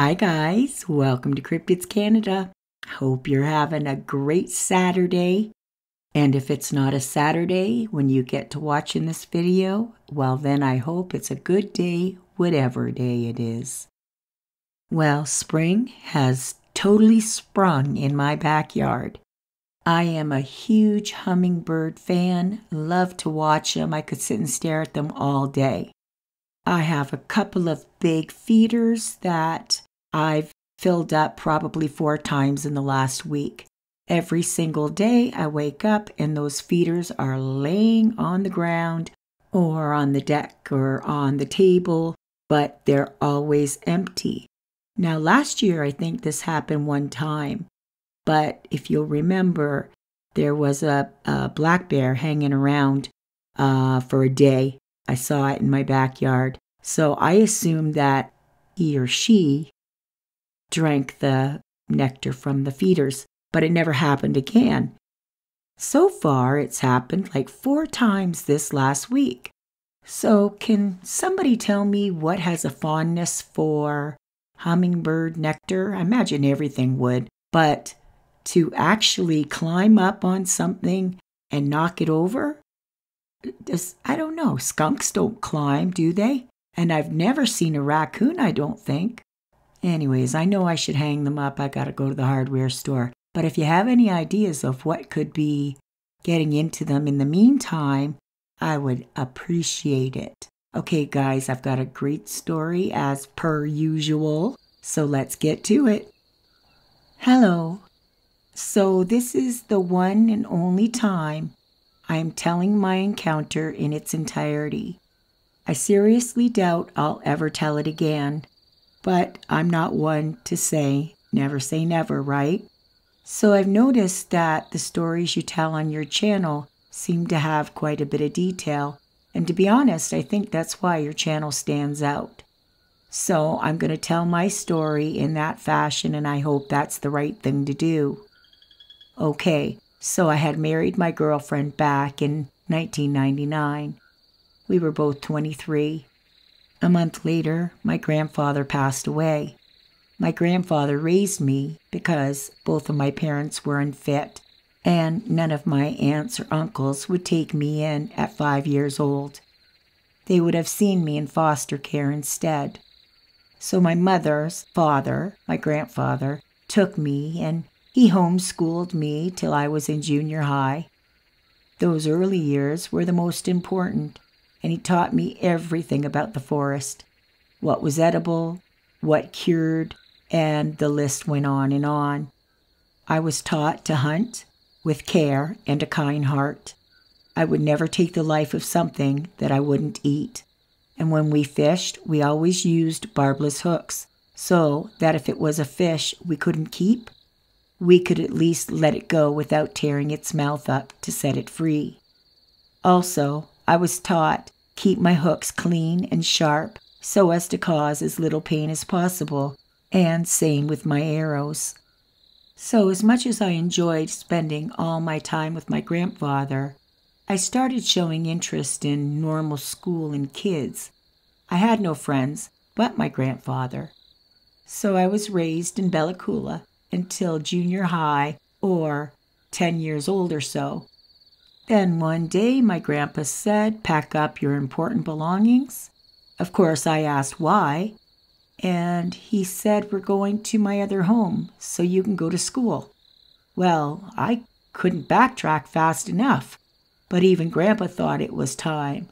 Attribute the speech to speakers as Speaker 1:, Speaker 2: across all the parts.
Speaker 1: Hi, guys. Welcome to Cryptids Canada. Hope you're having a great Saturday. And if it's not a Saturday when you get to watching this video, well, then I hope it's a good day, whatever day it is. Well, spring has totally sprung in my backyard. I am a huge hummingbird fan, love to watch them. I could sit and stare at them all day. I have a couple of big feeders that I've filled up probably four times in the last week. Every single day I wake up and those feeders are laying on the ground or on the deck or on the table, but they're always empty. Now, last year I think this happened one time, but if you'll remember, there was a, a black bear hanging around uh, for a day I saw it in my backyard. So I assumed that he or she drank the nectar from the feeders, but it never happened again. So far, it's happened like four times this last week. So, can somebody tell me what has a fondness for hummingbird nectar? I imagine everything would, but to actually climb up on something and knock it over? Does, I don't know. Skunks don't climb, do they? And I've never seen a raccoon, I don't think. Anyways, I know I should hang them up. I gotta go to the hardware store. But if you have any ideas of what could be getting into them in the meantime, I would appreciate it. Okay, guys, I've got a great story as per usual. So let's get to it. Hello. So, this is the one and only time I am telling my encounter in its entirety. I seriously doubt I'll ever tell it again, but I'm not one to say never say never, right? So I've noticed that the stories you tell on your channel seem to have quite a bit of detail, and to be honest, I think that's why your channel stands out. So I'm going to tell my story in that fashion, and I hope that's the right thing to do. Okay, so I had married my girlfriend back in 1999. We were both 23. A month later, my grandfather passed away. My grandfather raised me because both of my parents were unfit, and none of my aunts or uncles would take me in at five years old. They would have seen me in foster care instead. So my mother's father, my grandfather, took me and he homeschooled me till I was in junior high. Those early years were the most important and he taught me everything about the forest what was edible, what cured, and the list went on and on. I was taught to hunt with care and a kind heart. I would never take the life of something that I wouldn't eat. And when we fished, we always used barbless hooks, so that if it was a fish we couldn't keep, we could at least let it go without tearing its mouth up to set it free. Also, I was taught keep my hooks clean and sharp so as to cause as little pain as possible, and same with my arrows. So, as much as I enjoyed spending all my time with my grandfather, I started showing interest in normal school and kids. I had no friends but my grandfather. So I was raised in Bella Coola until junior high or 10 years old or so. Then one day my grandpa said, Pack up your important belongings. Of course, I asked why, and he said, We're going to my other home so you can go to school. Well, I couldn't backtrack fast enough, but even Grandpa thought it was time.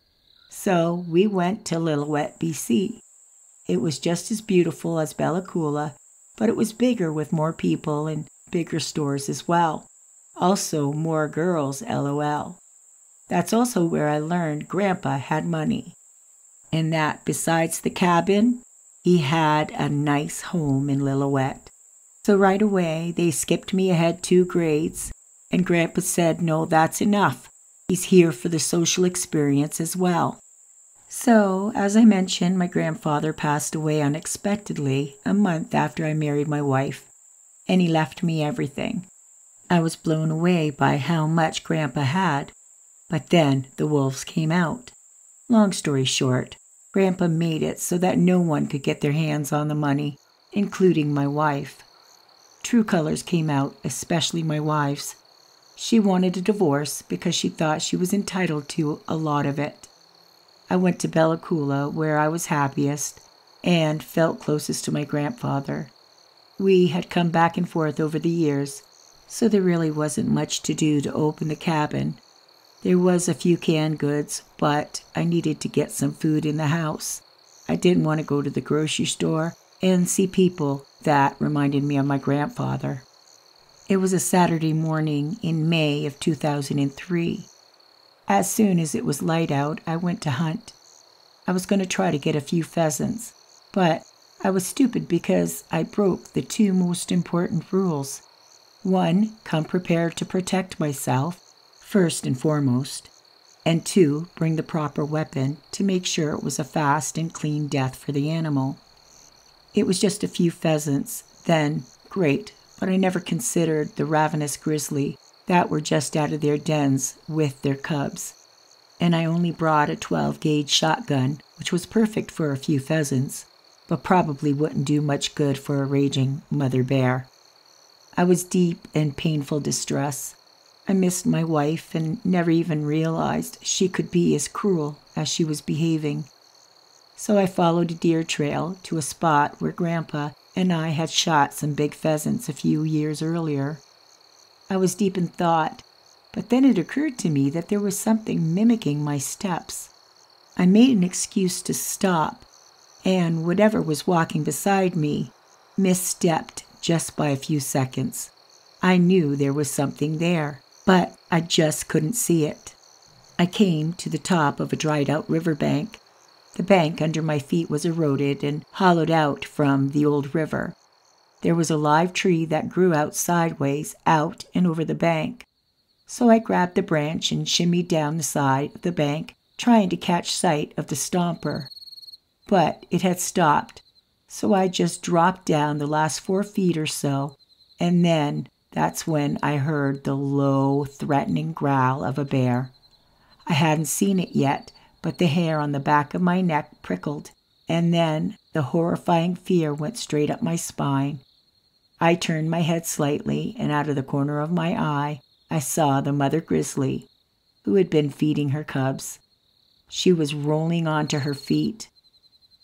Speaker 1: So we went to Lillooet, BC. It was just as beautiful as Bella Coola, but it was bigger with more people and bigger stores as well. Also, more girls, lol. That's also where I learned Grandpa had money, and that besides the cabin, he had a nice home in Lillooet. So right away, they skipped me ahead two grades, and Grandpa said, No, that's enough. He's here for the social experience as well. So, as I mentioned, my grandfather passed away unexpectedly a month after I married my wife, and he left me everything. I was blown away by how much Grandpa had. But then the wolves came out. Long story short, Grandpa made it so that no one could get their hands on the money, including my wife. True colors came out, especially my wife's. She wanted a divorce because she thought she was entitled to a lot of it. I went to Bella Coola, where I was happiest and felt closest to my grandfather. We had come back and forth over the years, so there really wasn't much to do to open the cabin. There was a few canned goods, but I needed to get some food in the house. I didn't want to go to the grocery store and see people that reminded me of my grandfather. It was a Saturday morning in May of 2003. As soon as it was light out, I went to hunt. I was going to try to get a few pheasants, but I was stupid because I broke the two most important rules. One, come prepared to protect myself, first and foremost, and two, bring the proper weapon to make sure it was a fast and clean death for the animal. It was just a few pheasants, then great, but I never considered the ravenous grizzly that were just out of their dens with their cubs. And I only brought a 12 gauge shotgun, which was perfect for a few pheasants, but probably wouldn't do much good for a raging mother bear. I was deep in painful distress. I missed my wife and never even realized she could be as cruel as she was behaving so I followed a deer trail to a spot where Grandpa and I had shot some big pheasants a few years earlier. I was deep in thought, but then it occurred to me that there was something mimicking my steps. I made an excuse to stop, and whatever was walking beside me misstepped just by a few seconds. I knew there was something there, but I just couldn't see it. I came to the top of a dried out riverbank the bank under my feet was eroded and hollowed out from the old river. There was a live tree that grew out sideways, out and over the bank. So I grabbed the branch and shimmied down the side of the bank, trying to catch sight of the stomper. But it had stopped, so I just dropped down the last four feet or so, and then that's when I heard the low, threatening growl of a bear. I hadn't seen it yet, but the hair on the back of my neck prickled, and then the horrifying fear went straight up my spine. I turned my head slightly, and out of the corner of my eye, I saw the mother grizzly, who had been feeding her cubs. She was rolling onto her feet.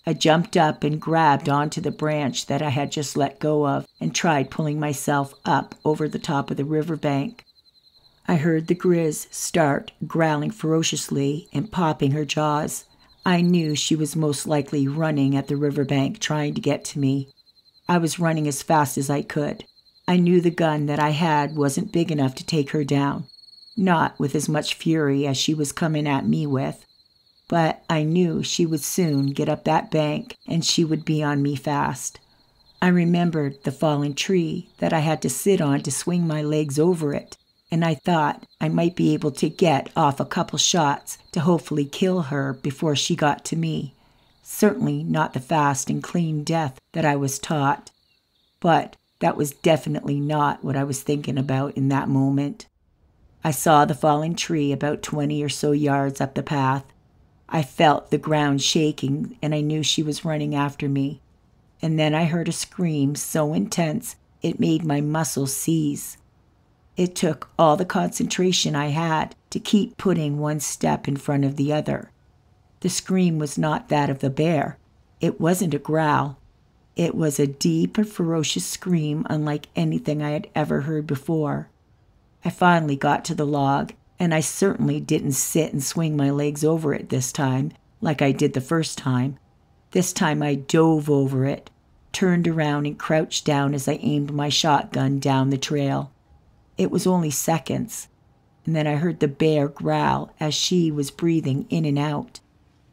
Speaker 1: I jumped up and grabbed onto the branch that I had just let go of and tried pulling myself up over the top of the river bank. I heard the Grizz start growling ferociously and popping her jaws. I knew she was most likely running at the river bank trying to get to me. I was running as fast as I could. I knew the gun that I had wasn't big enough to take her down, not with as much fury as she was coming at me with. But I knew she would soon get up that bank and she would be on me fast. I remembered the fallen tree that I had to sit on to swing my legs over it and I thought I might be able to get off a couple shots to hopefully kill her before she got to me. Certainly not the fast and clean death that I was taught. But that was definitely not what I was thinking about in that moment. I saw the falling tree about 20 or so yards up the path. I felt the ground shaking and I knew she was running after me. And then I heard a scream so intense it made my muscles seize. It took all the concentration I had to keep putting one step in front of the other. The scream was not that of the bear. It wasn't a growl. It was a deep and ferocious scream unlike anything I had ever heard before. I finally got to the log, and I certainly didn't sit and swing my legs over it this time, like I did the first time. This time I dove over it, turned around, and crouched down as I aimed my shotgun down the trail. It was only seconds, and then I heard the bear growl as she was breathing in and out.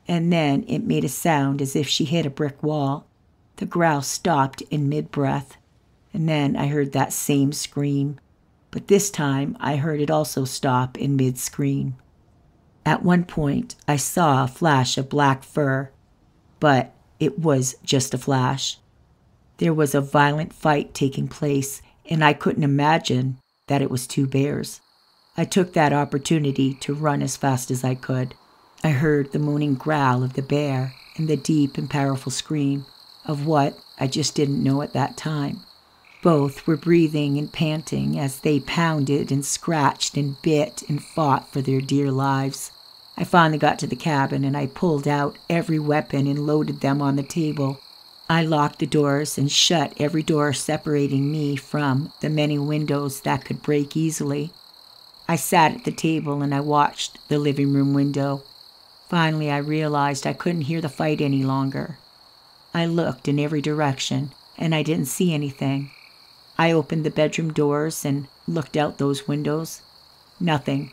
Speaker 1: And then it made a sound as if she hit a brick wall. The growl stopped in mid breath, and then I heard that same scream. But this time I heard it also stop in mid scream. At one point, I saw a flash of black fur, but it was just a flash. There was a violent fight taking place, and I couldn't imagine that it was two bears. I took that opportunity to run as fast as I could. I heard the moaning growl of the bear and the deep and powerful scream of what I just didn't know at that time. Both were breathing and panting as they pounded and scratched and bit and fought for their dear lives. I finally got to the cabin and I pulled out every weapon and loaded them on the table. I locked the doors and shut every door separating me from the many windows that could break easily. I sat at the table and I watched the living room window. Finally, I realized I couldn't hear the fight any longer. I looked in every direction and I didn't see anything. I opened the bedroom doors and looked out those windows. Nothing.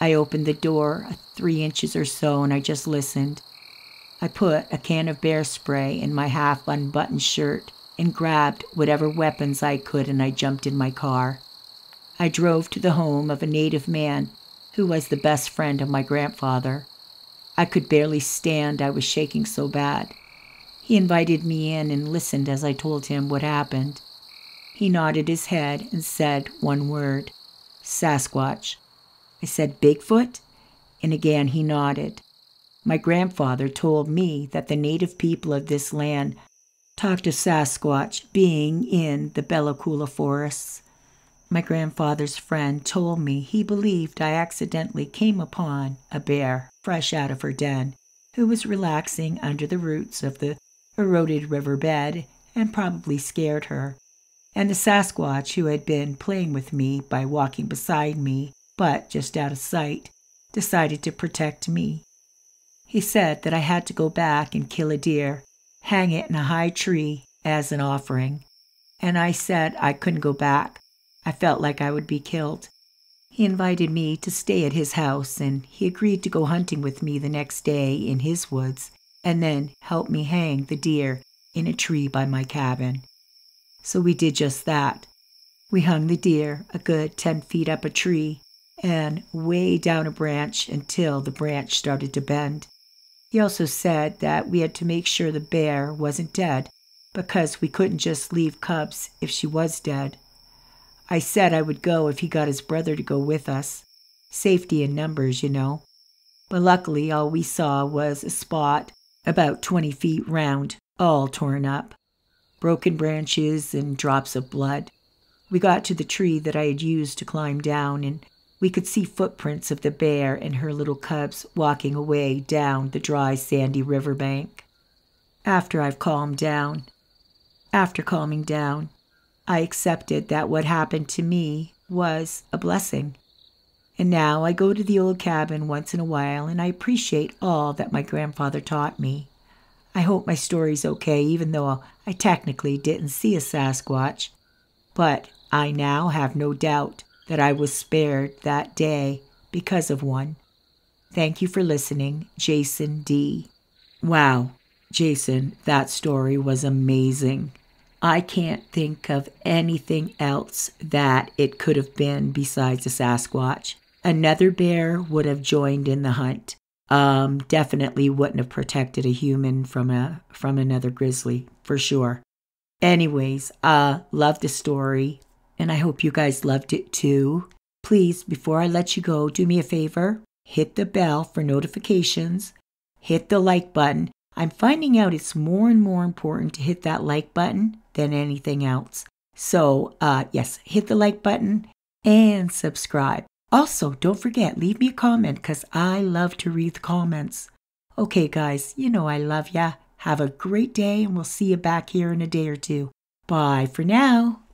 Speaker 1: I opened the door three inches or so and I just listened. I put a can of bear spray in my half unbuttoned shirt and grabbed whatever weapons I could and I jumped in my car. I drove to the home of a native man who was the best friend of my grandfather. I could barely stand, I was shaking so bad. He invited me in and listened as I told him what happened. He nodded his head and said one word Sasquatch. I said, Bigfoot? And again he nodded. My grandfather told me that the native people of this land talked of Sasquatch being in the Bella Coola forests. My grandfather's friend told me he believed I accidentally came upon a bear fresh out of her den who was relaxing under the roots of the eroded river bed and probably scared her and the Sasquatch who had been playing with me by walking beside me, but just out of sight, decided to protect me. He said that I had to go back and kill a deer, hang it in a high tree as an offering, and I said I couldn't go back. I felt like I would be killed. He invited me to stay at his house, and he agreed to go hunting with me the next day in his woods, and then help me hang the deer in a tree by my cabin so we did just that. We hung the deer a good 10 feet up a tree and way down a branch until the branch started to bend. He also said that we had to make sure the bear wasn't dead because we couldn't just leave cubs if she was dead. I said I would go if he got his brother to go with us. Safety in numbers, you know. But luckily, all we saw was a spot about 20 feet round, all torn up broken branches, and drops of blood. We got to the tree that I had used to climb down, and we could see footprints of the bear and her little cubs walking away down the dry, sandy river bank. After I've calmed down, after calming down, I accepted that what happened to me was a blessing. And now I go to the old cabin once in a while and I appreciate all that my grandfather taught me. I hope my story's okay, even though I technically didn't see a Sasquatch. But I now have no doubt that I was spared that day because of one. Thank you for listening, Jason D. Wow, Jason, that story was amazing. I can't think of anything else that it could have been besides a Sasquatch. Another bear would have joined in the hunt um, definitely wouldn't have protected a human from a from another grizzly for sure. Anyways, uh, love the story, and I hope you guys loved it too. Please, before I let you go, do me a favor: hit the bell for notifications, hit the like button. I'm finding out it's more and more important to hit that like button than anything else. So, uh, yes, hit the like button and subscribe. Also, don't forget, leave me a comment because I love to read the comments. Okay, guys, you know I love ya. Have a great day, and we'll see you back here in a day or two. Bye for now.